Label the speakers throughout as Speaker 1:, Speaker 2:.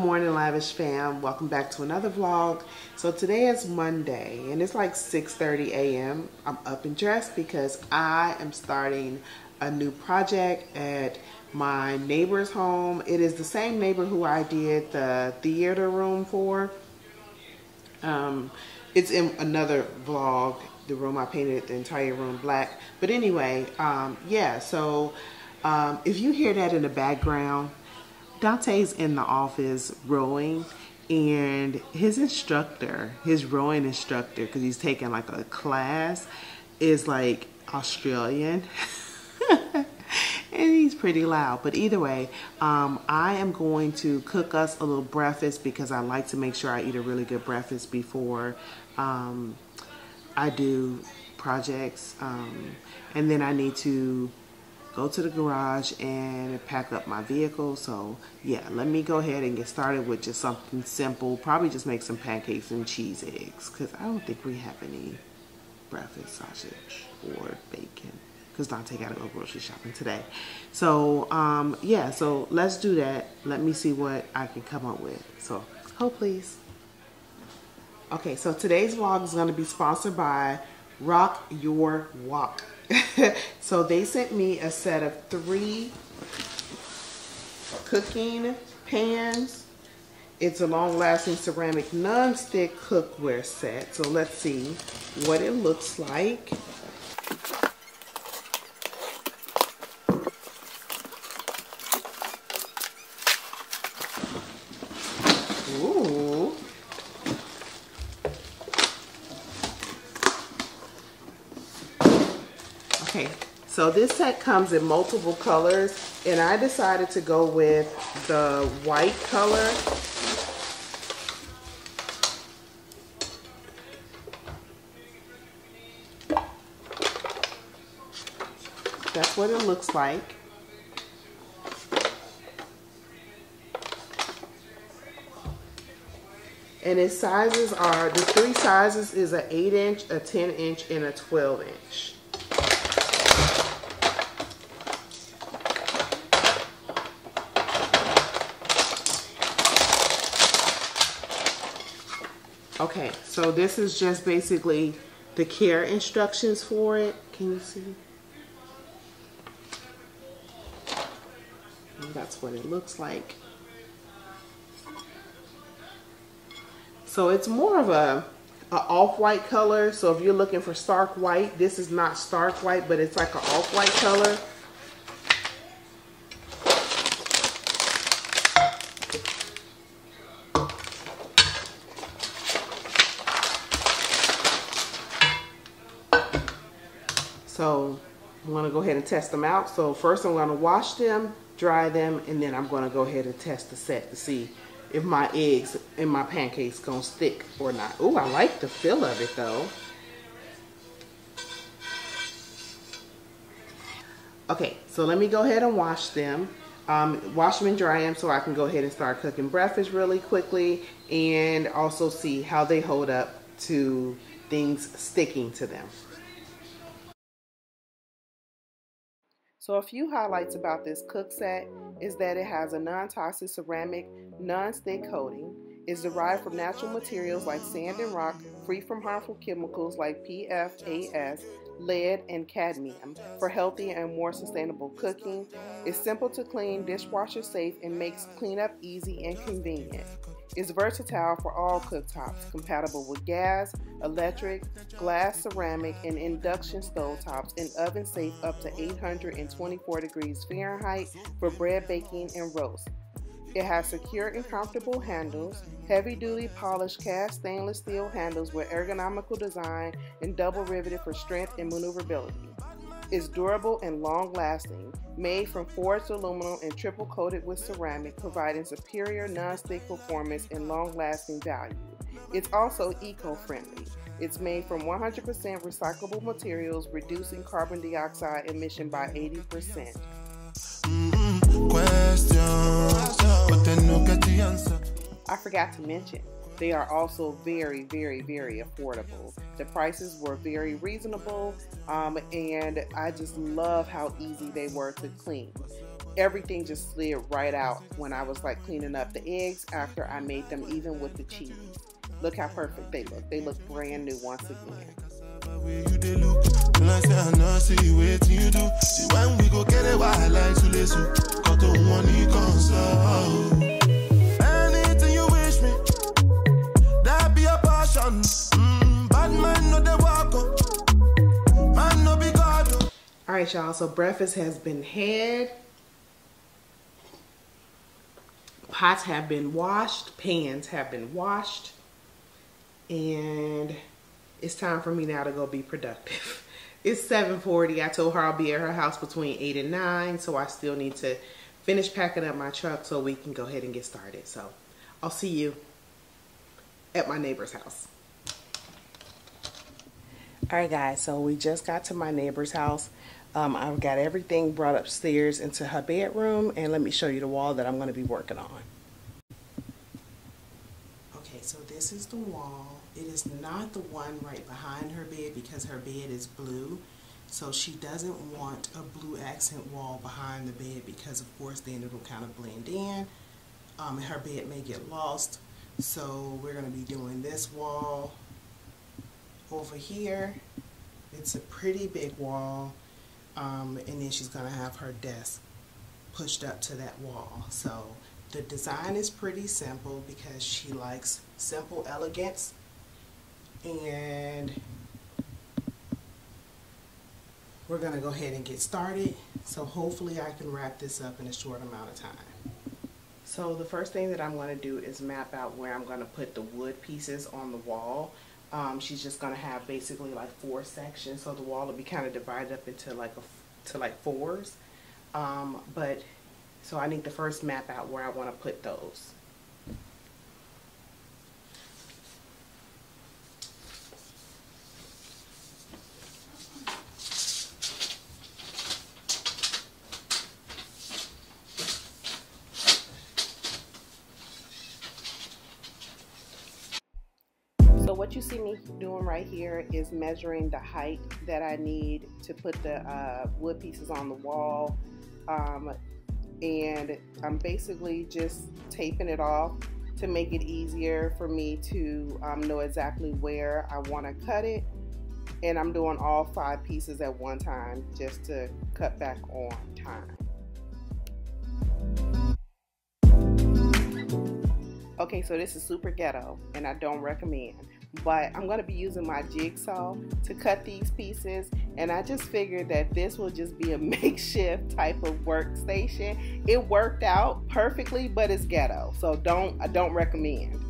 Speaker 1: good morning Lavish fam. Welcome back to another vlog. So today is Monday and it's like 6.30 a.m. I'm up and dressed because I am starting a new project at my neighbor's home. It is the same neighbor who I did the theater room for. Um, it's in another vlog, the room I painted the entire room black. But anyway, um, yeah, so um, if you hear that in the background, Dante's in the office rowing and his instructor, his rowing instructor, because he's taking like a class, is like Australian. and he's pretty loud. But either way, um, I am going to cook us a little breakfast because I like to make sure I eat a really good breakfast before um, I do projects. Um, and then I need to go to the garage and pack up my vehicle. So yeah, let me go ahead and get started with just something simple. Probably just make some pancakes and cheese eggs because I don't think we have any breakfast sausage or bacon because Dante got to go grocery shopping today. So um, yeah, so let's do that. Let me see what I can come up with. So hold please. Okay, so today's vlog is going to be sponsored by Rock Your Wok. so they sent me a set of three cooking pans. It's a long-lasting ceramic non-stick cookware set. So let's see what it looks like. Okay, so this set comes in multiple colors and I decided to go with the white color. That's what it looks like. And its sizes are, the three sizes is an 8 inch, a 10 inch, and a 12 inch. Okay, so this is just basically the care instructions for it. Can you see? That's what it looks like. So it's more of a, a off-white color. So if you're looking for stark white, this is not stark white, but it's like an off-white color. Going to go ahead and test them out. So first I'm going to wash them, dry them, and then I'm going to go ahead and test the set to see if my eggs and my pancakes going to stick or not. Oh, I like the feel of it though. Okay, so let me go ahead and wash them. Um, wash them and dry them so I can go ahead and start cooking breakfast really quickly and also see how they hold up to things sticking to them. So a few highlights about this cook set is that it has a non-toxic ceramic non-stick coating, is derived from natural materials like sand and rock, free from harmful chemicals like PFAS, lead, and cadmium for healthy and more sustainable cooking, is simple to clean, dishwasher safe, and makes cleanup easy and convenient is versatile for all cooktops, compatible with gas, electric, glass, ceramic, and induction stovetops, and oven safe up to 824 degrees Fahrenheit for bread baking and roast. It has secure and comfortable handles, heavy duty polished cast stainless steel handles with ergonomical design and double riveted for strength and maneuverability is durable and long lasting, made from forged aluminum and triple coated with ceramic, providing superior non-stick performance and long lasting value. It's also eco friendly. It's made from 100% recyclable materials, reducing carbon dioxide emission by 80%. I forgot to mention, they are also very, very, very affordable. The prices were very reasonable, um, and I just love how easy they were to clean. everything just slid right out when I was like cleaning up the eggs after I made them even with the cheese. Look how perfect they look. They look brand new once again.
Speaker 2: Mm, bad man no walk. Man no be God.
Speaker 1: All right, y'all. So breakfast has been had. Pots have been washed. Pans have been washed. And it's time for me now to go be productive. It's 7:40. I told her I'll be at her house between 8 and 9, so I still need to finish packing up my truck so we can go ahead and get started. So, I'll see you at my neighbor's house. All right, guys, so we just got to my neighbor's house. Um, I've got everything brought upstairs into her bedroom, and let me show you the wall that I'm going to be working on. Okay, so this is the wall. It is not the one right behind her bed because her bed is blue. So she doesn't want a blue accent wall behind the bed because of course then it'll kind of blend in. Um, her bed may get lost. So we're going to be doing this wall over here. It's a pretty big wall. Um, and then she's going to have her desk pushed up to that wall. So the design is pretty simple because she likes simple elegance. And we're going to go ahead and get started. So hopefully I can wrap this up in a short amount of time. So the first thing that I'm going to do is map out where I'm going to put the wood pieces on the wall. Um, she's just going to have basically like four sections, so the wall will be kind of divided up into like a, to like fours. Um, but so I need to first map out where I want to put those. So what you see me doing right here is measuring the height that I need to put the uh, wood pieces on the wall. Um, and I'm basically just taping it off to make it easier for me to um, know exactly where I want to cut it. And I'm doing all five pieces at one time just to cut back on time. Okay, so this is super ghetto and I don't recommend, but I'm gonna be using my jigsaw to cut these pieces and I just figured that this will just be a makeshift type of workstation. It worked out perfectly, but it's ghetto, so don't I don't recommend.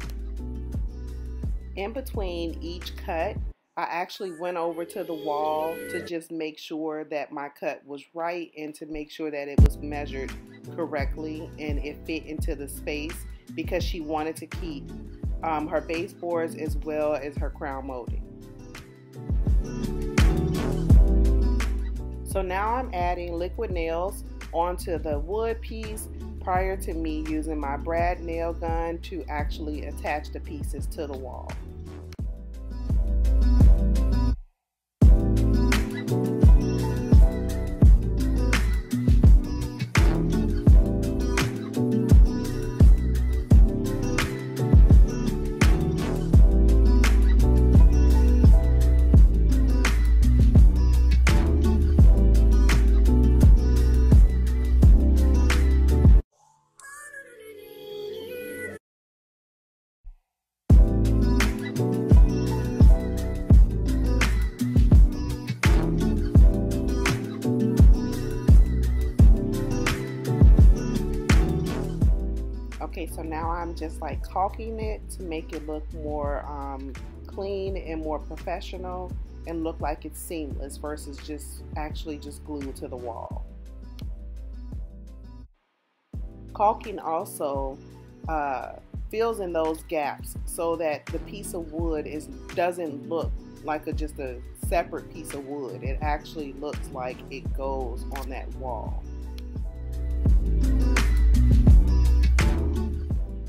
Speaker 1: In between each cut, I actually went over to the wall to just make sure that my cut was right and to make sure that it was measured correctly and it fit into the space because she wanted to keep um, her baseboards as well as her crown molding. So now I'm adding liquid nails onto the wood piece prior to me using my brad nail gun to actually attach the pieces to the wall. I'm just like caulking it to make it look more um, clean and more professional and look like it's seamless versus just actually just glued to the wall. Caulking also uh, fills in those gaps so that the piece of wood is doesn't look like a, just a separate piece of wood. It actually looks like it goes on that wall.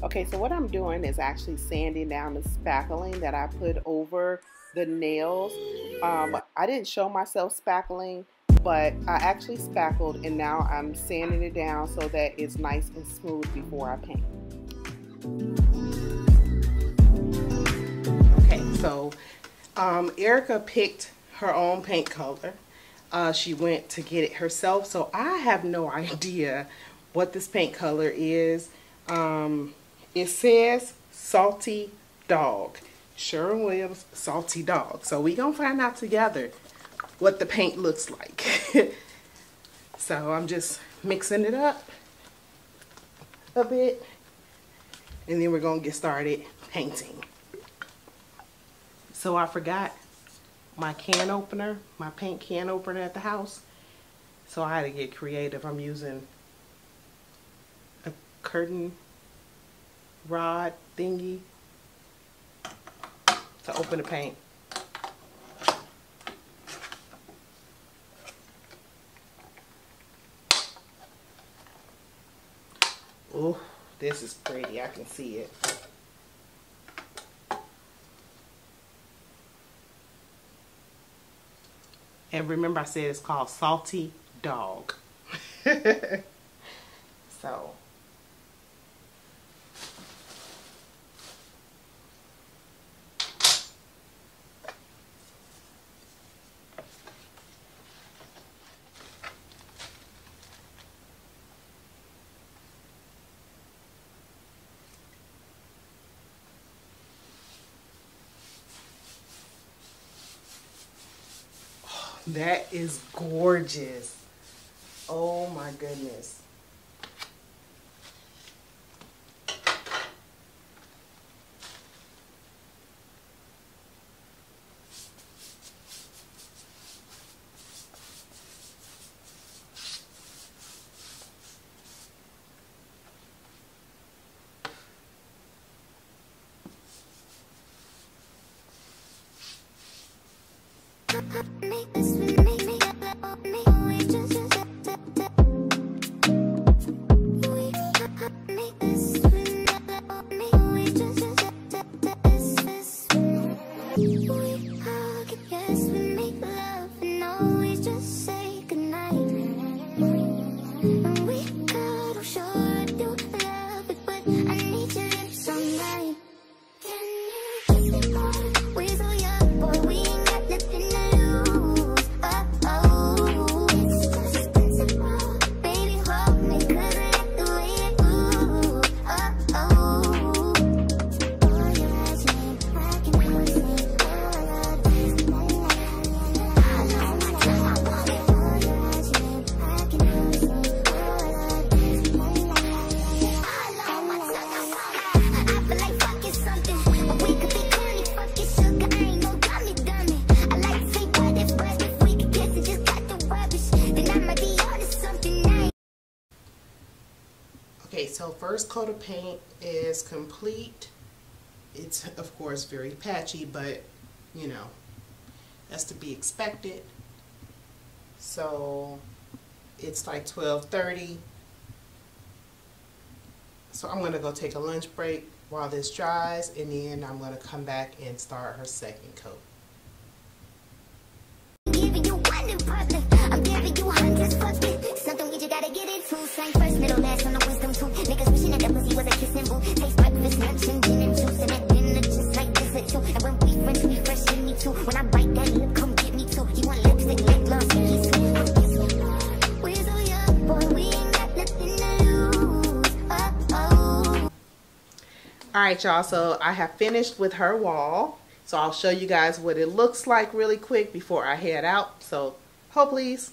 Speaker 1: Okay, so what I'm doing is actually sanding down the spackling that I put over the nails. Um, I didn't show myself spackling, but I actually spackled and now I'm sanding it down so that it's nice and smooth before I paint. Okay, so um, Erica picked her own paint color. Uh, she went to get it herself, so I have no idea what this paint color is. Um, it says Salty Dog. Sherwin Williams Salty Dog. So we gonna find out together what the paint looks like. so I'm just mixing it up a bit and then we're gonna get started painting. So I forgot my can opener, my paint can opener at the house. So I had to get creative. I'm using a curtain rod thingy to open the paint. Oh, this is pretty. I can see it. And remember I said it's called Salty Dog. so. That is gorgeous. Oh my goodness.
Speaker 3: Make this
Speaker 1: Okay, so first coat of paint is complete. It's of course very patchy, but you know, that's to be expected. So it's like 12:30. So I'm gonna go take a lunch break while this dries, and then I'm gonna come back and start her second coat.
Speaker 3: Something we just gotta get into. Slang first, middle, last Niggas wishing that that pussy was a kissing booth. Taste breakfast, lunch, and and juice. And at dinner, just like this at two. And when we friends, we fresh in me too. When I bite that lip, come get me too. You want lipstick, lip gloss, sticky sweet. We're so young, boy, we ain't.
Speaker 1: All right, y'all. So I have finished with her wall. So I'll show you guys what it looks like really quick before I head out. So hold please.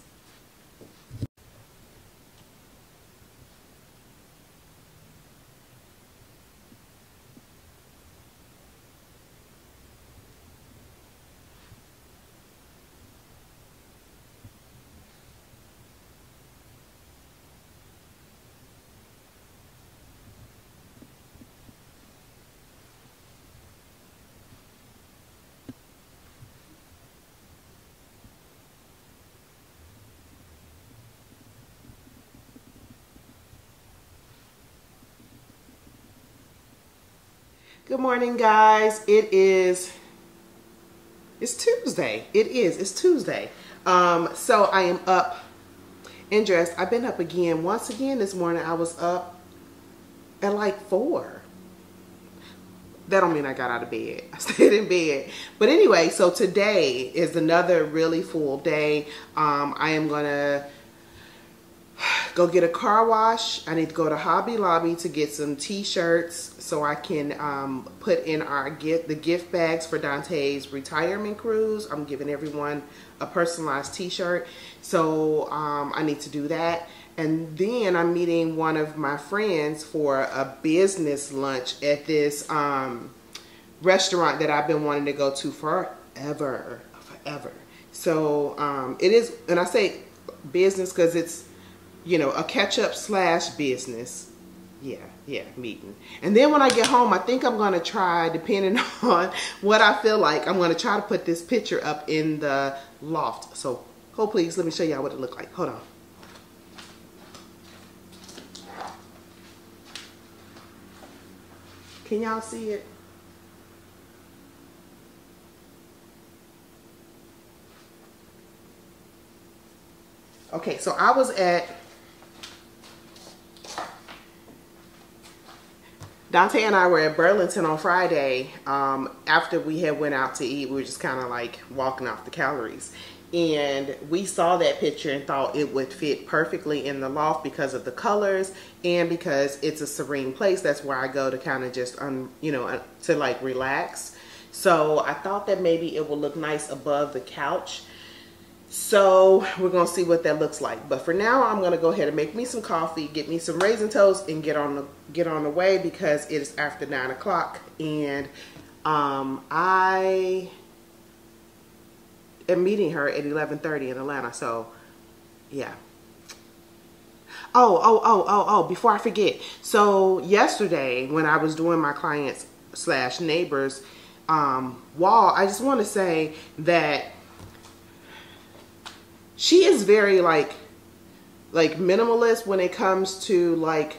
Speaker 1: Good morning, guys. It is it's Tuesday. It is. It's Tuesday. Um, so I am up and dressed. I've been up again. Once again this morning, I was up at like four. That don't mean I got out of bed. I stayed in bed. But anyway, so today is another really full day. Um, I am gonna go get a car wash. I need to go to Hobby Lobby to get some t-shirts so I can um, put in our gift, the gift bags for Dante's retirement cruise. I'm giving everyone a personalized t-shirt. So um, I need to do that. And then I'm meeting one of my friends for a business lunch at this um, restaurant that I've been wanting to go to forever, forever. So um, it is, and I say business because it's you know, a catch up slash business. Yeah, yeah, meeting. And then when I get home, I think I'm going to try, depending on what I feel like, I'm going to try to put this picture up in the loft. So, hold please, let me show y'all what it looked like. Hold on. Can y'all see it? Okay, so I was at Dante and I were at Burlington on Friday. Um, after we had went out to eat, we were just kind of like walking off the calories. And we saw that picture and thought it would fit perfectly in the loft because of the colors and because it's a serene place. That's where I go to kind of just, um, you know, to like relax. So I thought that maybe it would look nice above the couch. So we're gonna see what that looks like. But for now, I'm gonna go ahead and make me some coffee, get me some raisin toast, and get on the get on the way because it is after nine o'clock, and um, I am meeting her at 11:30 in Atlanta. So yeah. Oh, oh, oh, oh, oh, before I forget. So yesterday when I was doing my clients slash neighbors um, wall, I just want to say that she is very like like minimalist when it comes to like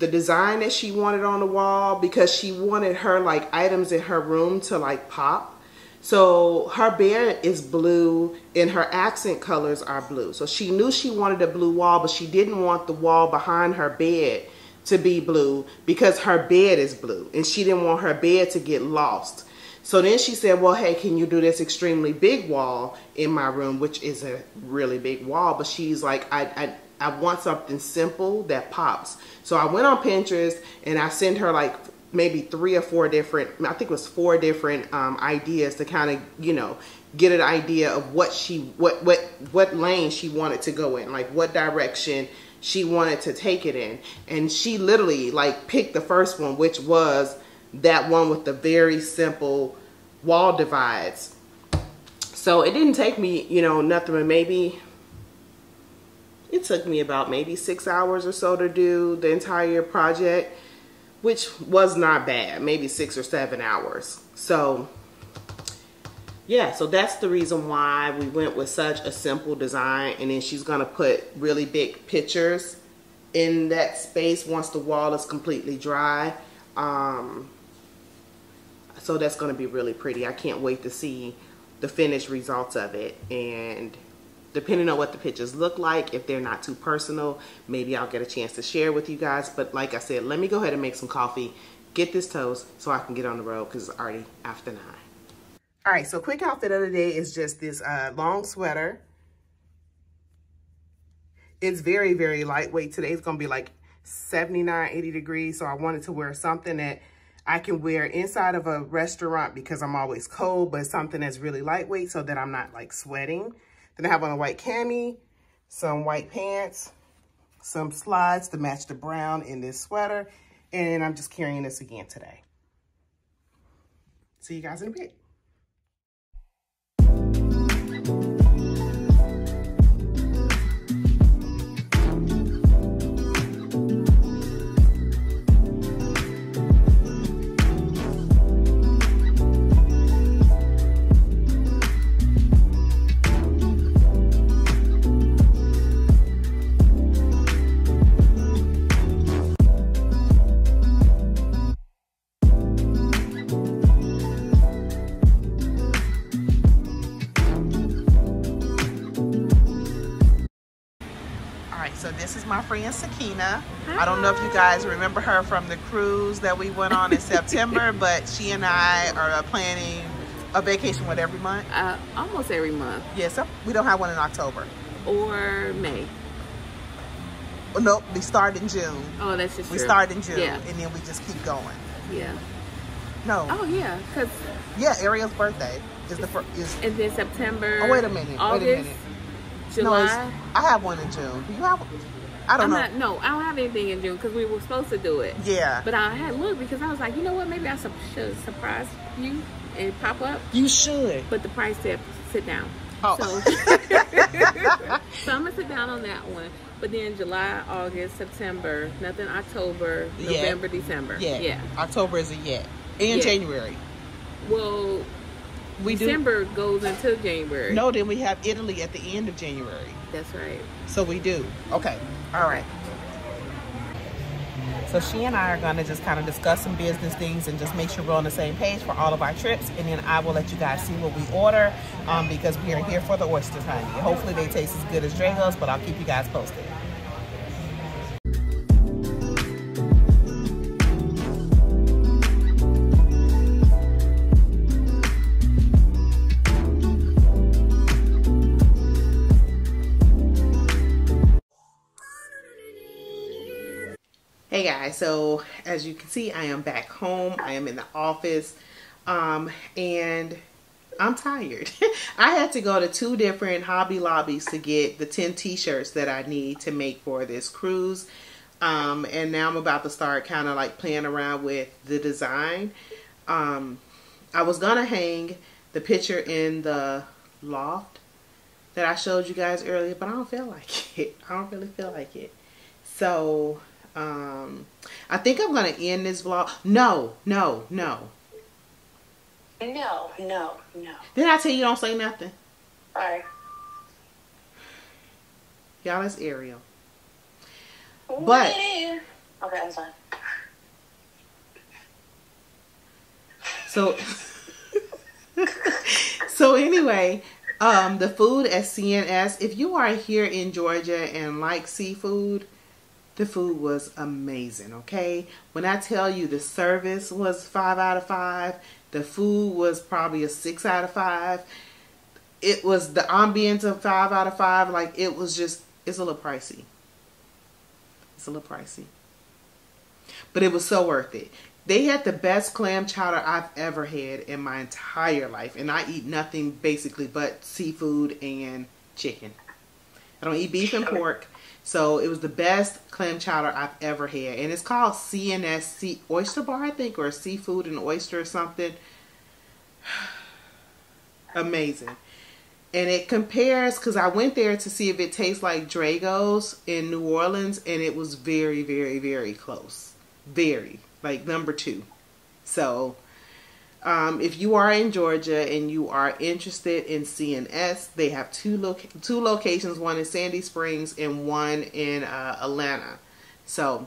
Speaker 1: the design that she wanted on the wall because she wanted her like items in her room to like pop. So her bed is blue and her accent colors are blue. So she knew she wanted a blue wall, but she didn't want the wall behind her bed to be blue because her bed is blue and she didn't want her bed to get lost. So then she said, well, hey, can you do this extremely big wall in my room, which is a really big wall. But she's like, I, I, I want something simple that pops. So I went on Pinterest and I sent her like maybe three or four different, I think it was four different um, ideas to kind of, you know, get an idea of what she, what, what, what lane she wanted to go in, like what direction she wanted to take it in. And she literally like picked the first one, which was that one with the very simple wall divides. So it didn't take me, you know, nothing but maybe, it took me about maybe six hours or so to do the entire project, which was not bad, maybe six or seven hours. So yeah, so that's the reason why we went with such a simple design. And then she's gonna put really big pictures in that space once the wall is completely dry. Um, so that's going to be really pretty. I can't wait to see the finished results of it. And depending on what the pictures look like, if they're not too personal, maybe I'll get a chance to share with you guys. But like I said, let me go ahead and make some coffee, get this toast so I can get on the road because it's already after nine. All right, so quick outfit of the day is just this uh, long sweater. It's very, very lightweight. Today it's going to be like 79, 80 degrees. So I wanted to wear something that I can wear inside of a restaurant because I'm always cold, but something that's really lightweight so that I'm not like sweating. Then I have on a white cami, some white pants, some slides to match the brown in this sweater, and I'm just carrying this again today. See you guys in a bit. Is my friend Sakina. I don't know if you guys remember her from the cruise that we went on in September, but she and I are planning a vacation with every month.
Speaker 4: Uh, almost every month
Speaker 1: Yes, we don't have one in October.
Speaker 4: or May.
Speaker 1: Oh, nope, we start in June.
Speaker 4: Oh, that's just
Speaker 1: We
Speaker 4: true.
Speaker 1: start in June,
Speaker 4: Yeah,
Speaker 1: and then we just keep going.
Speaker 4: yeah.
Speaker 1: No,
Speaker 4: Oh yeah, cause
Speaker 1: yeah, Ariel's birthday is the first. Is
Speaker 4: and then September.
Speaker 1: Oh, wait a minute, wait a
Speaker 4: August,
Speaker 1: minute. No,
Speaker 4: July.
Speaker 1: it's- I have one in June. Do you have? one? I don't
Speaker 4: I'm
Speaker 1: know.
Speaker 4: not. No, I don't have anything in June because we were supposed to do it.
Speaker 1: yeah,
Speaker 4: But I had looked because I was like, you know what? Maybe I sup- should surprise you and pop up.
Speaker 1: you should.
Speaker 4: But the price said sit down.
Speaker 1: Oh.
Speaker 4: So, so I'm gonna sit down on that one. But then July, August, September, nothing October,
Speaker 1: Yeah.
Speaker 4: November, December.
Speaker 1: Yeah.
Speaker 4: Yeah.
Speaker 1: October is a yet. And
Speaker 4: Yeah.
Speaker 1: January.
Speaker 4: Well,
Speaker 1: We do.
Speaker 4: December goes into January.
Speaker 1: No, then we have Italy at the end of January.
Speaker 4: That's right.
Speaker 1: So we do. Okay. All right. So she and I are going to just kind of discuss some business things and just make sure we're on the same page for all of our trips. And then I will let you guys see what we order um, because we are here for the oysters, honey. Hopefully they taste as good as Drago's, but I'll keep you guys posted. Hey guys, so as you can see, I am back home. I am in the office, um, and I'm tired. I had to go to two different Hobby Lobbies to get the 10 t-shirts that I need to make for this cruise. Um, and now I'm about to start kind of like playing around with the design. Um, I was gonna hang the picture in the loft that I showed you guys earlier, but I don't feel like it. I don't really feel like it. So, um, I think I'm gonna end this vlog. No, no, no.
Speaker 5: No, no, no.
Speaker 1: Then I tell you don't say nothing?
Speaker 5: Sorry.
Speaker 1: Y'all, it's Ariel. But-
Speaker 5: Okay, I'm sorry.
Speaker 1: So, so anyway, um, the food at C&S. If you are here in Georgia and like seafood, the food was amazing. Okay, when I tell you the service was five out of five, the food was probably a six out of five. It was the ambience of five out of five. Like it was just, it's a little pricey. It's a little pricey, but it was so worth it. They had the best clam chowder I've ever had in my entire life, and I eat nothing basically but seafood and chicken. I don't eat beef and pork, so it was the best clam chowder I've ever had, and it's called C&S Sea Oyster Bar, I think, or Seafood and Oyster or something. Amazing. And it compares because I went there to see if it tastes like Drago's in New Orleans, and it was very, very, very close. Very like number two. So, um, if you are in Georgia and you are interested in C&S, they have two loc two locations, one in Sandy Springs and one in uh, Atlanta. So,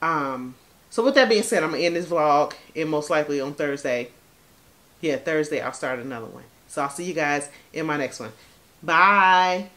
Speaker 1: um, so with that being said, I'm gonna end this vlog and most likely on Thursday. Yeah, Thursday I'll start another one. So I'll see you guys in my next one. Bye.